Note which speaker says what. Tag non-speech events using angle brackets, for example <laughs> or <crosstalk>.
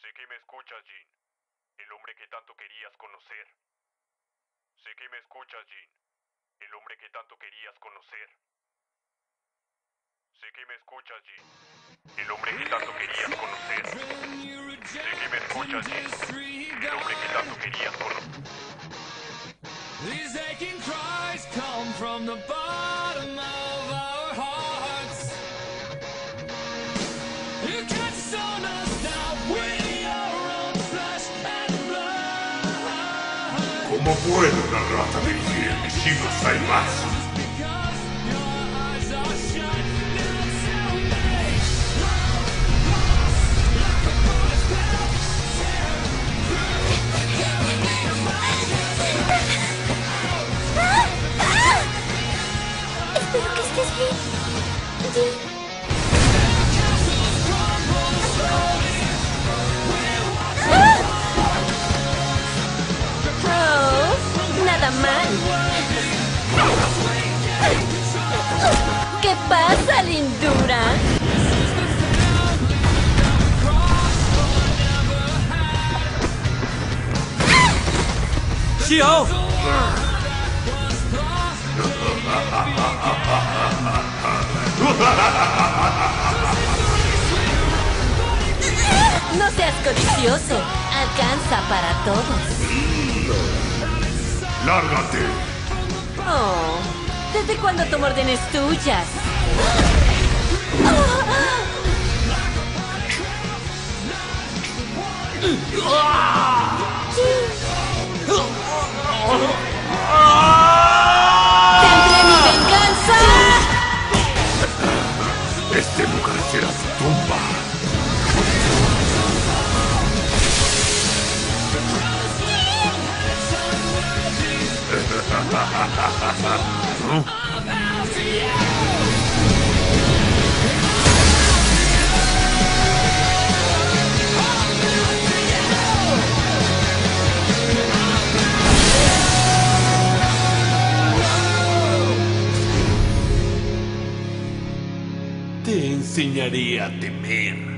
Speaker 1: Sé que me escuchas, Jean. El hombre que tanto querías conocer. Sé que me escuchas, Jean. El hombre que tanto querías conocer. Sé que me escuchas, Jean. El hombre que tanto querías conocer. Sé que me escuchas, Jean. El hombre que tanto querías conocer.
Speaker 2: These aching cries come from the bottom
Speaker 3: ¿Cómo puedo una raza dirigir
Speaker 2: el Mishima Saimasu?
Speaker 4: Espero que estés bien.
Speaker 5: Pasa, lindura?
Speaker 6: ¡Xiao!
Speaker 5: No seas codicioso. Alcanza para todos.
Speaker 3: ¡Lárgate!
Speaker 5: Oh, ¿desde cuándo tomo órdenes tuyas?
Speaker 3: Este lugar será su tumba. <laughs>
Speaker 6: Te enseñaré a temer.